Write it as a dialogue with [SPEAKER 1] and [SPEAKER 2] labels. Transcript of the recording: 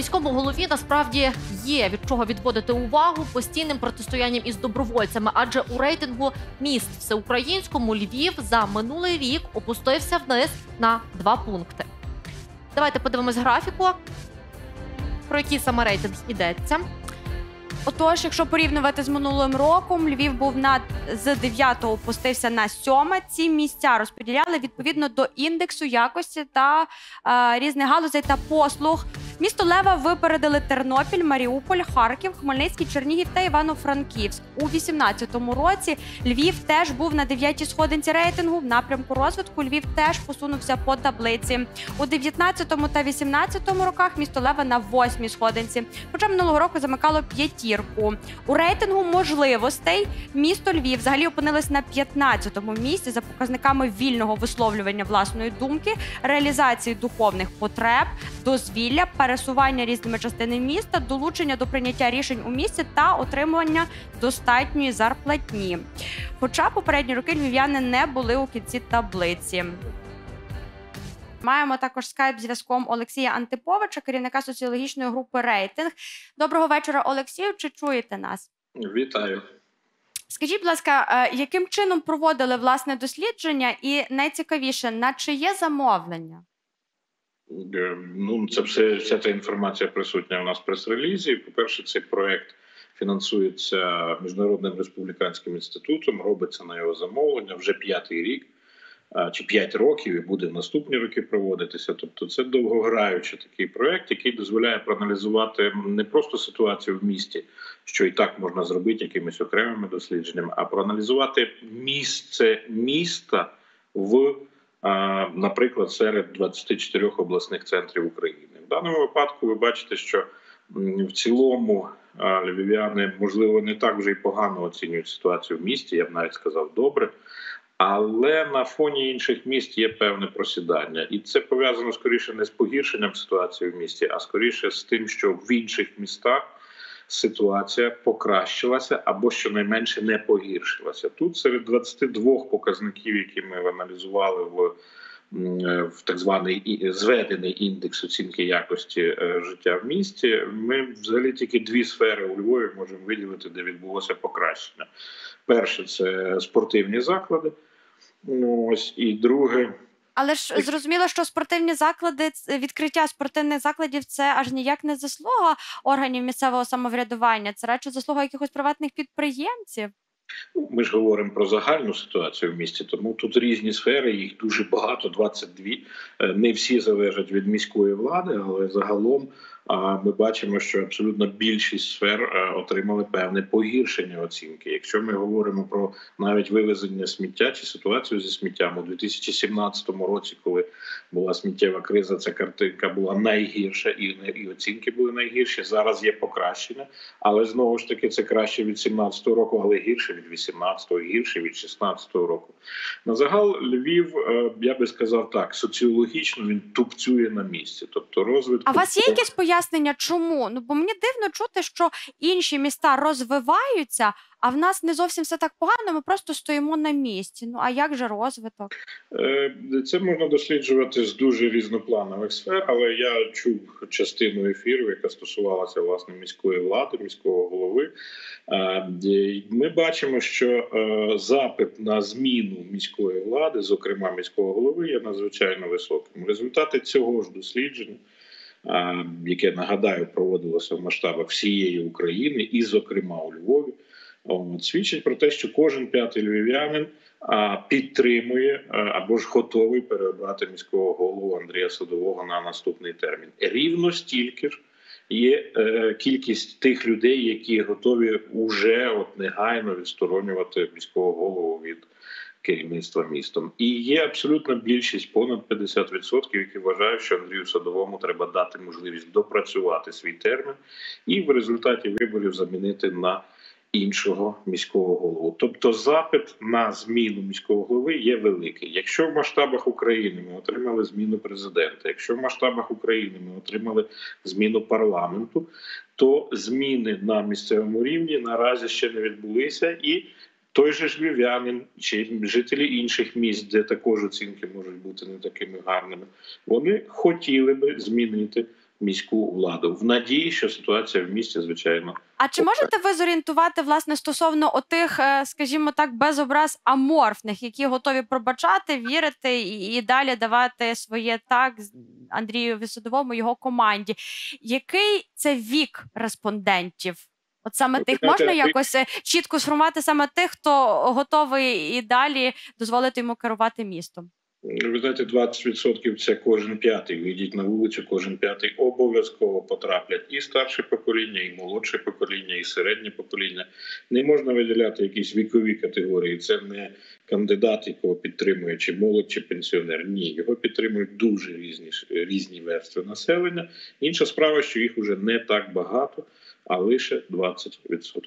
[SPEAKER 1] Міському голові насправді є від чого відводити увагу постійним протистоянням із добровольцями, адже у рейтингу міст всеукраїнському Львів за минулий рік опустився вниз на два пункти. Давайте подивимось графіку, про який саме рейтинг йдеться.
[SPEAKER 2] Отож, якщо порівнювати з минулим роком, Львів був на з 9 опустився на 7. Ці місця розподіляли відповідно до індексу якості та е, різних галузей та послуг. Місто Лева випередили Тернопіль, Маріуполь, Харків, Хмельницький, Чернігів та Івано-Франківськ. У 2018 році Львів теж був на 9-й сходинці рейтингу. В напрямку розвитку Львів теж посунувся по таблиці. У 19 та 18 роках місто Лева на 8-й сходинці. Хоча минулого року замикало п'ятірку. У рейтингу можливостей місто Львів взагалі опинилось на 15-му місці за показниками вільного висловлювання власної думки, реалізації духовних потреб, дозвілля, пересування різними частинами міста, долучення до прийняття рішень у місті та отримування достатньої зарплатні. Хоча попередні роки львів'яни не були у кінці таблиці. Маємо також скайп зв'язком Олексія Антиповича, керівника соціологічної групи Рейтинг. Доброго вечора, Олексію. Чи чуєте нас?
[SPEAKER 3] Вітаю.
[SPEAKER 2] Скажіть, будь ласка, е, яким чином проводили власне дослідження, і найцікавіше, на чиє замовлення?
[SPEAKER 3] Е, ну, це все вся ця інформація присутня у нас в прес-релізі. По-перше, цей проект фінансується міжнародним республіканським інститутом, робиться на його замовлення вже п'ятий рік чи п'ять років, і буде в наступні роки проводитися. Тобто, це довгограючий такий проект, який дозволяє проаналізувати не просто ситуацію в місті, що і так можна зробити якимись окремими дослідженнями, а проаналізувати місце міста в наприклад, серед 24 обласних центрів України. В даному випадку ви бачите, що в цілому львів'яни можливо не так вже й погано оцінюють ситуацію в місті. Я б навіть сказав добре. Але на фоні інших міст є певне просідання, і це пов'язано скоріше не з погіршенням ситуації в місті, а скоріше з тим, що в інших містах ситуація покращилася або щонайменше не погіршилася. Тут серед 22 показників, які ми аналізували в в так званий зведений індекс оцінки якості е, життя в місті. Ми взагалі тільки дві сфери у Львові можемо виділити, де відбулося покращення. Перше це спортивні заклади. Ну, ось і друге.
[SPEAKER 2] Але ж зрозуміло, що спортивні заклади, відкриття спортивних закладів це аж ніяк не заслуга органів місцевого самоврядування, це радше заслуга якихось приватних підприємців.
[SPEAKER 3] Ну, ми ж говоримо про загальну ситуацію в місті, тому тут різні сфери, їх дуже багато, 22. Е, не всі залежать від міської влади, але загалом ми бачимо, що абсолютно більшість сфер е, отримали певне погіршення оцінки. Якщо ми говоримо про навіть вивезення сміття чи ситуацію зі сміттям у 2017 році, коли була сміттєва криза, ця картинка була найгірша, і і оцінки були найгірші. Зараз є покращення, але знову ж таки це краще від 17 року, але гірше від 18-го, гірше від 16-го року. На загал Львів, е, я би сказав так, соціологічно він тупцює на місці, тобто розвитку.
[SPEAKER 2] А у вас є якісь пояснення, чому? Ну бо мені дивно чути, що інші міста розвиваються, а в нас не зовсім все так погано. Ми просто стоїмо на місці. Ну а як же розвиток?
[SPEAKER 3] Е, це можна досліджувати з дуже різнопланових сфер, але я чув частину ефіру, яка стосувалася власне міської влади, міського голови. Е, ми бачимо, що е, запит на зміну міської влади, зокрема міського голови, є надзвичайно високим. Результати цього ж дослідження яке нагадаю проводилося в масштабах всієї України, і, зокрема, у Львові, свідчить про те, що кожен п'ятий львів'янин підтримує або ж готовий переобрати міського голову Андрія Садового на наступний термін. Рівно стільки ж. Є е, кількість тих людей, які готові уже от негайно відсторонювати міського голову від керівництва містом. І є абсолютна більшість, понад 50%, які вважають, що Андрію Садовому треба дати можливість допрацювати свій термін і в результаті виборів замінити на іншого міського голову. Тобто, запит на зміну міського голови є великий. Якщо в масштабах України ми отримали зміну президента, якщо в масштабах України ми отримали зміну парламенту, то зміни на місцевому рівні наразі ще не відбулися і. Той же ж львів'янин чи жителі інших міст, де також оцінки можуть бути не такими гарними, вони хотіли би змінити міську владу в надії, що ситуація в місті звичайно
[SPEAKER 2] А чи можете ви зорієнтувати власне стосовно отих, е, скажімо так, без образ аморфних, які готові пробачати, вірити і, і далі давати своє так Андрію Висадовому його команді? Який це вік респондентів? От саме тих можна якось е, чітко сформувати саме тих, хто готовий і далі дозволити йому керувати містом.
[SPEAKER 3] Ви знаєте, 20% це кожен п'ятий. Вийдіть на вулицю, кожен п'ятий обов'язково потраплять і старше покоління, і молодше покоління, і середнє покоління. Не можна виділяти якісь вікові категорії. Це не кандидат, якого підтримує чи молодь, чи пенсіонер. Ні, його підтримують дуже різні різні верстви населення. Інша справа, що їх уже не так багато, а лише 20%.